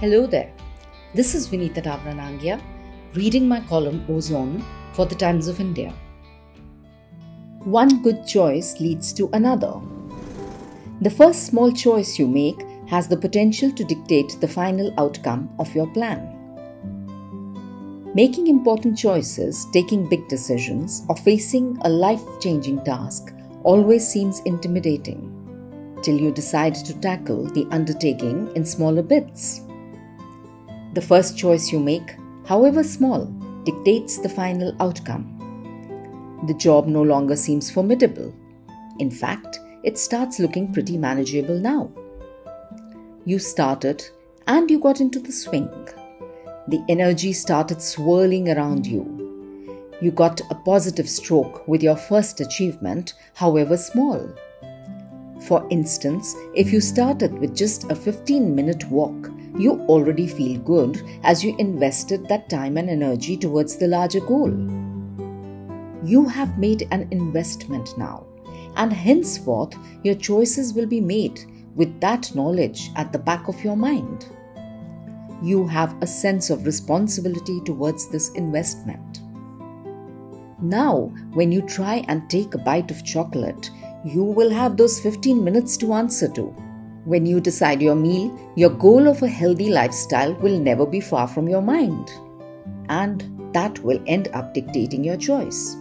Hello there. This is Vinita Dawra Nangia reading my column Ozone for the Times of India. One good choice leads to another. The first small choice you make has the potential to dictate the final outcome of your plan. Making important choices, taking big decisions, or facing a life changing task always seems intimidating till you decide to tackle the undertaking in smaller bits. The first choice you make, however small, dictates the final outcome. The job no longer seems formidable. In fact, it starts looking pretty manageable now. You started and you got into the swing. The energy started swirling around you. You got a positive stroke with your first achievement, however small. For instance, if you started with just a 15 minute walk, you already feel good as you invested that time and energy towards the larger goal. You have made an investment now, and henceforth your choices will be made with that knowledge at the back of your mind. You have a sense of responsibility towards this investment. Now, when you try and take a bite of chocolate, you will have those 15 minutes to answer to. When you decide your meal, your goal of a healthy lifestyle will never be far from your mind. And that will end up dictating your choice.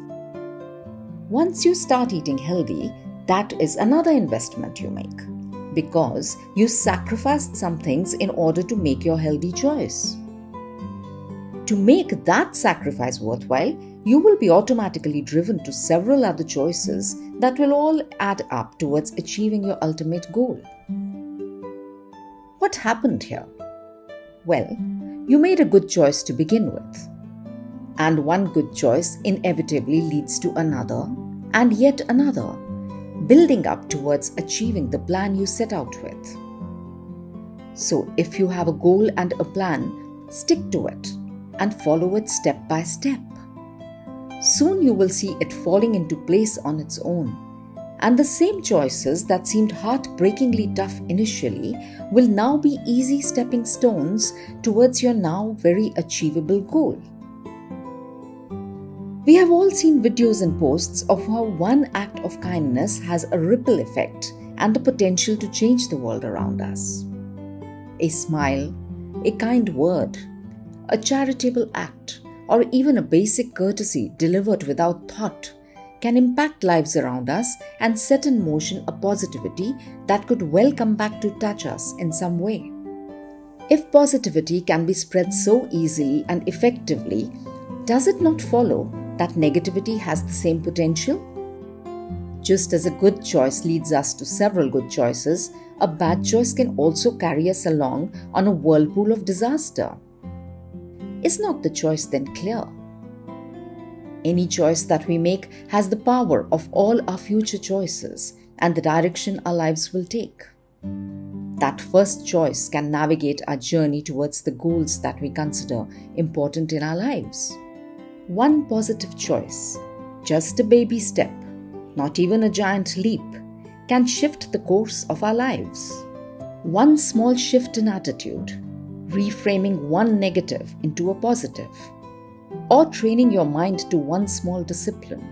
Once you start eating healthy, that is another investment you make because you sacrificed some things in order to make your healthy choice. To make that sacrifice worthwhile, you will be automatically driven to several other choices that will all add up towards achieving your ultimate goal. What happened here? Well, you made a good choice to begin with. And one good choice inevitably leads to another and yet another, building up towards achieving the plan you set out with. So, if you have a goal and a plan, stick to it and follow it step by step. Soon you will see it falling into place on its own and the same choices that seemed heartbreakingly tough initially will now be easy stepping stones towards your now very achievable goal. We have all seen videos and posts of how one act of kindness has a ripple effect and the potential to change the world around us. A smile, a kind word, a charitable act, or even a basic courtesy delivered without thought can impact lives around us and set in motion a positivity that could well come back to touch us in some way. If positivity can be spread so easily and effectively, does it not follow that negativity has the same potential? Just as a good choice leads us to several good choices, a bad choice can also carry us along on a whirlpool of disaster. Is not the choice then clear? Any choice that we make has the power of all our future choices and the direction our lives will take. That first choice can navigate our journey towards the goals that we consider important in our lives. One positive choice, just a baby step, not even a giant leap, can shift the course of our lives. One small shift in attitude, reframing one negative into a positive or training your mind to one small discipline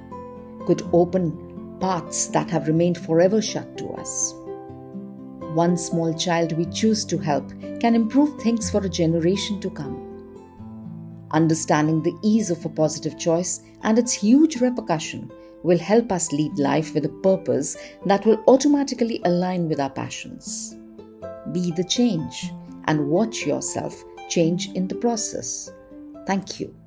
could open paths that have remained forever shut to us. One small child we choose to help can improve things for a generation to come. Understanding the ease of a positive choice and its huge repercussion will help us lead life with a purpose that will automatically align with our passions. Be the change and watch yourself change in the process. Thank you.